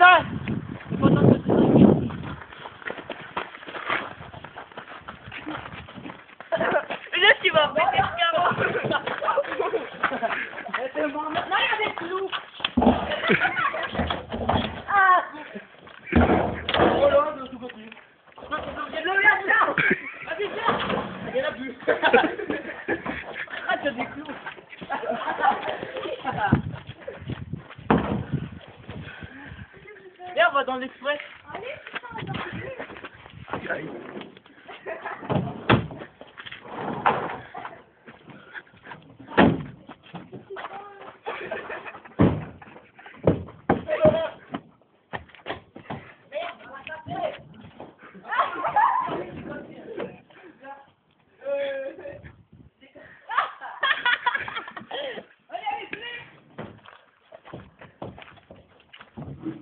attends Là, tu vas péter maintenant il y a des clous Ah Oh là, de tout côté Il y a de l'eau là, là Vas-y, viens Il y en a plus Ah, t'as des clous Viens, on va dans l'express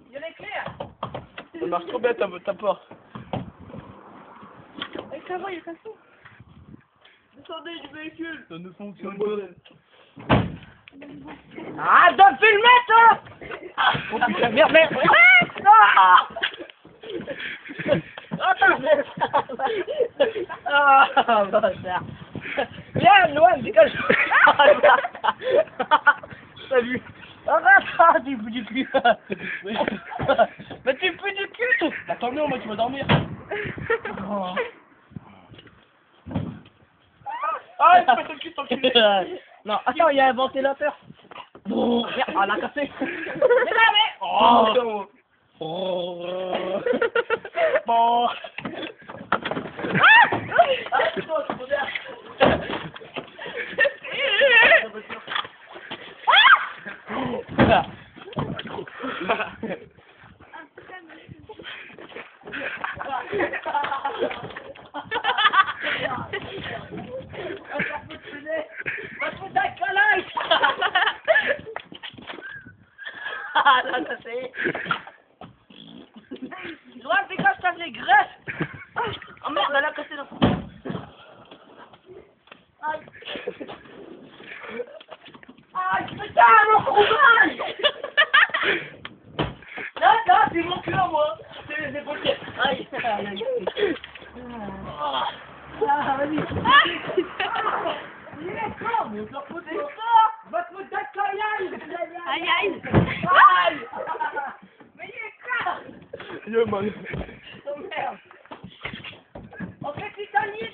Il y a les clés Ça marche trop bien ta, ta porte. Et ça va, il est cassé. Descendez du véhicule. Ça ne fonctionne pas. Ah, de filmer, toi Oh putain, merde, merde Ah Ah, bâtard Viens, Noël, dégage Salut Arrête, ah, tu fous du cul mieux, moi tu vas dormir. Oh. Ah, il le cul, Non, attends, il y a un ventilateur Bon, merde, on l'a cassé. Mais là, mais Oh. Oh. Bon Ah, c'est bon, bien. Ah Va te foutre dans le collège Ah, là, c'est... T'as les graisses Oh merde, cassé là Aïe Aïe, putain, mon courage Là, là, c'est mon cœur, moi les mais on Va. Oh merde On fait Titanic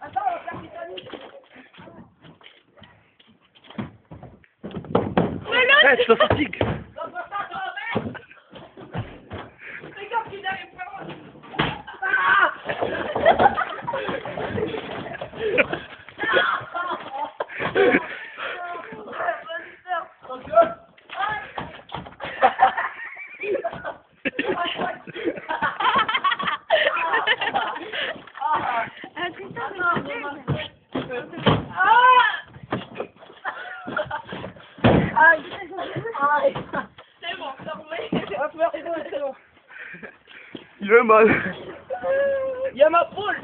Attends, on faire Titanic Eh, je. C'est bon, bon. Il veut mal. Il y a ma poule